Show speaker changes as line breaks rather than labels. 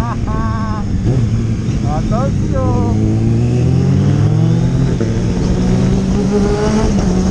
Atención.